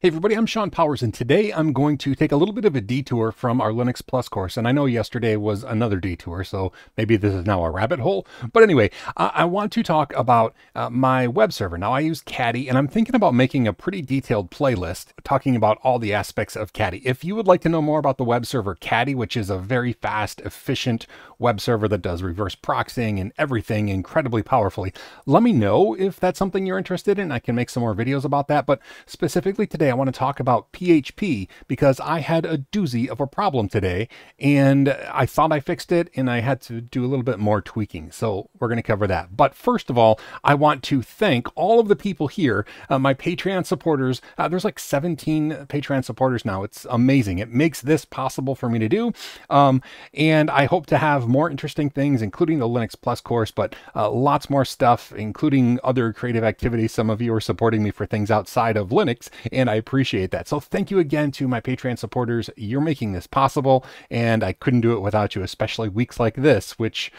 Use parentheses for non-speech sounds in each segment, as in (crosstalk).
Hey everybody, I'm Shawn Powers and today I'm going to take a little bit of a detour from our Linux Plus course. And I know yesterday was another detour, so maybe this is now a rabbit hole. But anyway, uh, I want to talk about uh, my web server. Now I use Caddy and I'm thinking about making a pretty detailed playlist talking about all the aspects of Caddy. If you would like to know more about the web server Caddy, which is a very fast, efficient web server that does reverse proxying and everything incredibly powerfully, let me know if that's something you're interested in. I can make some more videos about that. But specifically today, I want to talk about PHP because I had a doozy of a problem today and I thought I fixed it and I had to do a little bit more tweaking. So we're going to cover that. But first of all, I want to thank all of the people here, uh, my Patreon supporters. Uh, there's like 17 Patreon supporters now. It's amazing. It makes this possible for me to do. Um, and I hope to have more interesting things, including the Linux Plus course, but uh, lots more stuff, including other creative activities. Some of you are supporting me for things outside of Linux, and I appreciate that. So thank you again to my Patreon supporters. You're making this possible, and I couldn't do it without you, especially weeks like this, which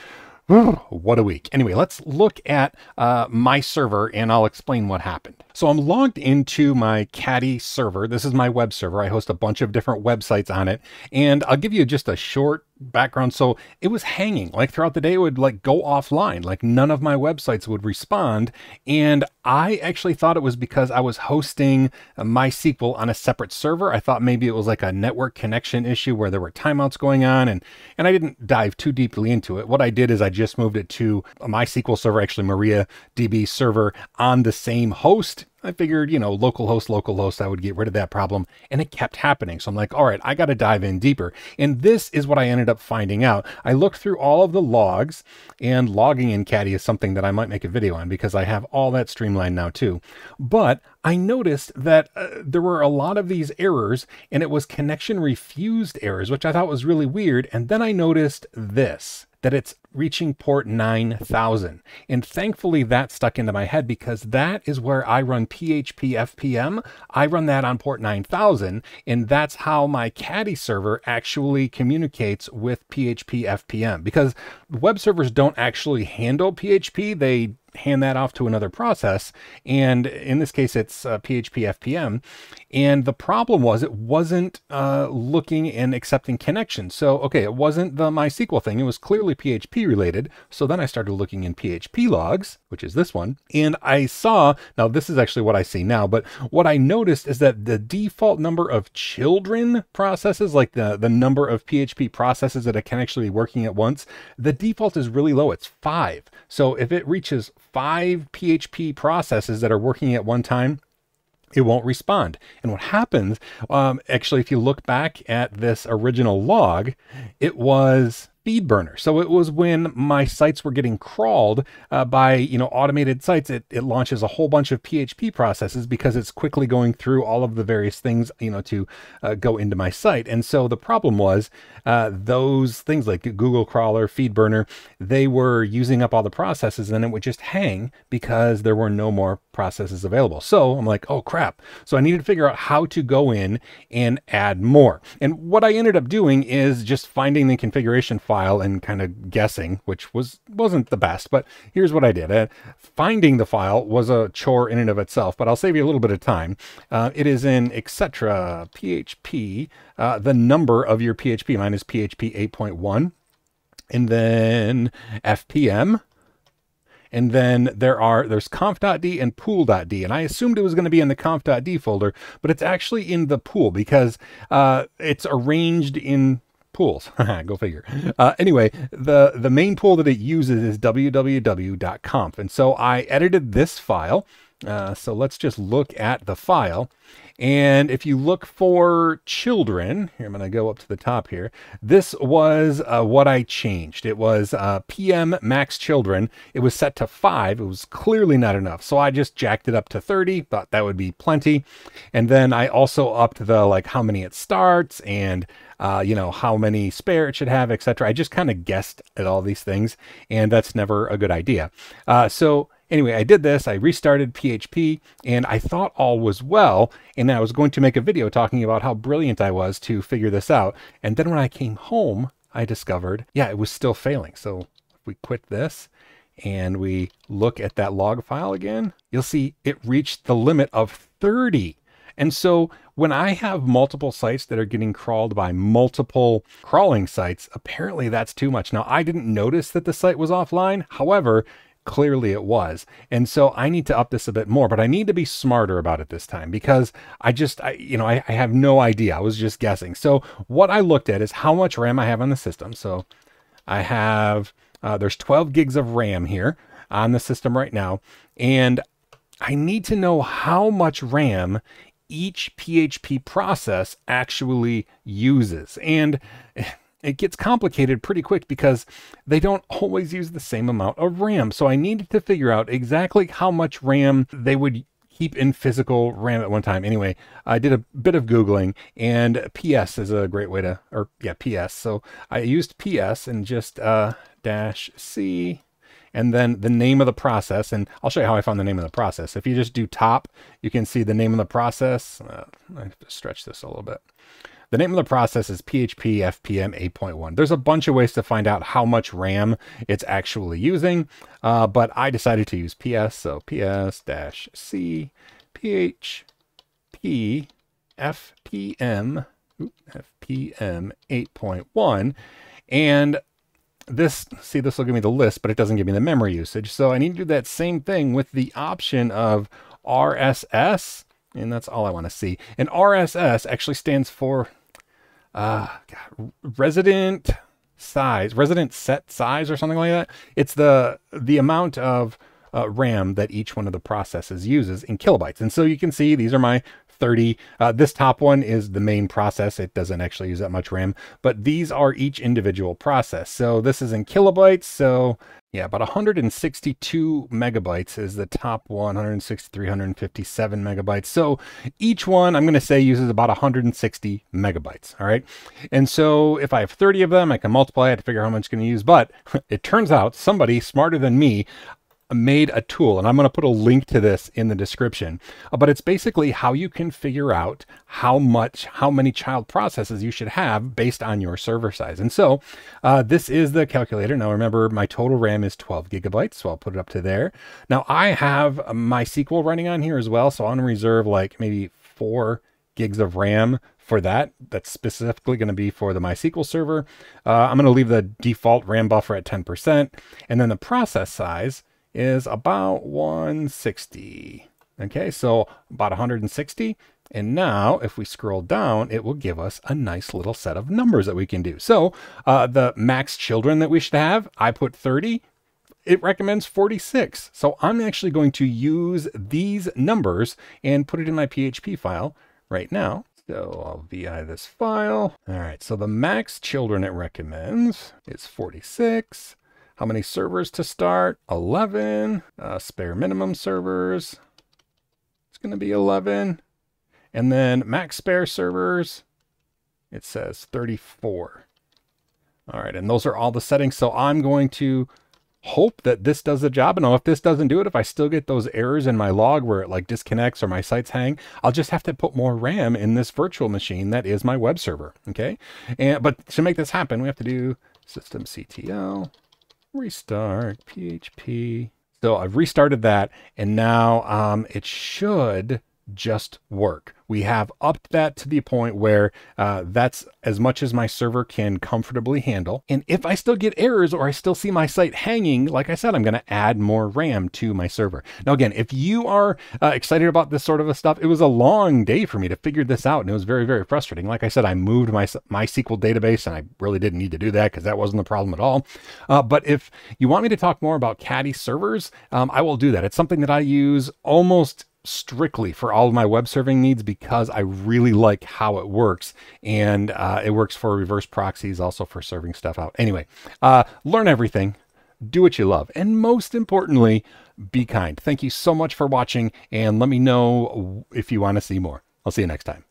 what a week. Anyway, let's look at uh, my server and I'll explain what happened. So I'm logged into my Caddy server. This is my web server. I host a bunch of different websites on it. And I'll give you just a short background. So it was hanging like throughout the day, it would like go offline, like none of my websites would respond. And I actually thought it was because I was hosting MySQL on a separate server. I thought maybe it was like a network connection issue where there were timeouts going on. And, and I didn't dive too deeply into it. What I did is I just moved it to a MySQL server, actually MariaDB server on the same host I figured, you know, localhost, localhost, I would get rid of that problem. And it kept happening. So I'm like, all right, I got to dive in deeper. And this is what I ended up finding out. I looked through all of the logs, and logging in Caddy is something that I might make a video on because I have all that streamlined now too. But I noticed that uh, there were a lot of these errors, and it was connection refused errors, which I thought was really weird. And then I noticed this that it's reaching port 9000. And thankfully that stuck into my head because that is where I run PHP FPM. I run that on port 9000 and that's how my Caddy server actually communicates with PHP FPM because web servers don't actually handle PHP. They hand that off to another process. And in this case, it's uh, PHP FPM. And the problem was it wasn't uh, looking and accepting connections. So, okay, it wasn't the MySQL thing. It was clearly PHP related. So then I started looking in PHP logs, which is this one. And I saw, now this is actually what I see now, but what I noticed is that the default number of children processes, like the, the number of PHP processes that it can actually be working at once, the default is really low. It's five. So if it reaches five PHP processes that are working at one time, it won't respond. And what happens, um, actually, if you look back at this original log, it was FeedBurner. So it was when my sites were getting crawled uh, by you know automated sites. It, it launches a whole bunch of PHP processes because it's quickly going through all of the various things you know to uh, go into my site. And so the problem was uh, those things like Google Crawler, FeedBurner, they were using up all the processes, and it would just hang because there were no more processes available. So I'm like, oh crap! So I needed to figure out how to go in and add more. And what I ended up doing is just finding the configuration file file and kind of guessing, which was wasn't the best. But here's what I did: uh, finding the file was a chore in and of itself, but I'll save you a little bit of time. Uh, it is in etc. PHP. Uh, the number of your PHP. Mine is PHP 8.1, and then FPM and then there are there's conf.d and pool.d and i assumed it was going to be in the conf.d folder but it's actually in the pool because uh, it's arranged in pools. (laughs) Go figure. Uh, anyway, the, the main pool that it uses is www.conf. And so I edited this file. Uh, so let's just look at the file. And if you look for children, here I'm going to go up to the top here. This was uh, what I changed. It was uh, PM max children. It was set to five. It was clearly not enough. So I just jacked it up to 30, thought that would be plenty. And then I also upped the like how many it starts and uh, you know, how many spare it should have, etc. I just kind of guessed at all these things, and that's never a good idea. Uh, so Anyway, I did this, I restarted PHP, and I thought all was well, and I was going to make a video talking about how brilliant I was to figure this out. And then when I came home, I discovered, yeah, it was still failing. So if we quit this and we look at that log file again, you'll see it reached the limit of 30 And so when I have multiple sites that are getting crawled by multiple crawling sites, apparently that's too much. Now, I didn't notice that the site was offline. However, clearly it was. And so I need to up this a bit more, but I need to be smarter about it this time because I just, I, you know, I, I have no idea. I was just guessing. So what I looked at is how much RAM I have on the system. So I have, uh, there's 12 gigs of RAM here on the system right now. And I need to know how much RAM each PHP process actually uses. And it gets complicated pretty quick because they don't always use the same amount of RAM. So I needed to figure out exactly how much RAM they would keep in physical RAM at one time. Anyway, I did a bit of Googling and PS is a great way to, or yeah, PS. So I used PS and just uh, dash C and then the name of the process. And I'll show you how I found the name of the process. If you just do top, you can see the name of the process. Uh, I have to stretch this a little bit. The name of the process is PHP FPM 8.1. There's a bunch of ways to find out how much RAM it's actually using, uh, but I decided to use PS, so PS-C PHP FPM, FPM 8.1, and this, see, this will give me the list, but it doesn't give me the memory usage. So I need to do that same thing with the option of RSS, and that's all I want to see. And RSS actually stands for uh, God, resident size, resident set size, or something like that. It's the the amount of uh, RAM that each one of the processes uses in kilobytes. And so you can see these are my 30. Uh, this top one is the main process. It doesn't actually use that much RAM, but these are each individual process. So this is in kilobytes. So yeah, about 162 megabytes is the top one, 163, 157 megabytes. So each one, I'm going to say, uses about 160 megabytes. All right. And so if I have 30 of them, I can multiply it to figure out how much it's going to use. But (laughs) it turns out somebody smarter than me made a tool, and I'm going to put a link to this in the description. Uh, but it's basically how you can figure out how much, how many child processes you should have based on your server size. And so uh, this is the calculator. Now remember, my total RAM is 12 gigabytes, so I'll put it up to there. Now I have MySQL running on here as well, so I'm going to reserve like maybe four gigs of RAM for that. That's specifically going to be for the MySQL server. Uh, I'm going to leave the default RAM buffer at 10%. And then the process size is about 160. Okay, so about 160. And now if we scroll down, it will give us a nice little set of numbers that we can do. So uh, the max children that we should have, I put 30. It recommends 46. So I'm actually going to use these numbers and put it in my PHP file right now. So I'll VI this file. All right, so the max children it recommends is 46. How many servers to start? 11. Uh, spare minimum servers. It's going to be 11. And then max spare servers, it says 34. All right, and those are all the settings. So I'm going to hope that this does the job. And if this doesn't do it, if I still get those errors in my log where it like disconnects or my sites hang, I'll just have to put more RAM in this virtual machine that is my web server. Okay. And but to make this happen, we have to do systemctl restart PHP. So I've restarted that and now um, it should just work. We have upped that to the point where uh, that's as much as my server can comfortably handle. And if I still get errors or I still see my site hanging, like I said, I'm going to add more RAM to my server. Now, again, if you are uh, excited about this sort of stuff, it was a long day for me to figure this out. And it was very, very frustrating. Like I said, I moved my MySQL database and I really didn't need to do that because that wasn't the problem at all. Uh, but if you want me to talk more about Caddy servers, um, I will do that. It's something that I use almost strictly for all of my web serving needs because I really like how it works. And uh, it works for reverse proxies, also for serving stuff out. Anyway, uh, learn everything, do what you love, and most importantly, be kind. Thank you so much for watching, and let me know if you want to see more. I'll see you next time.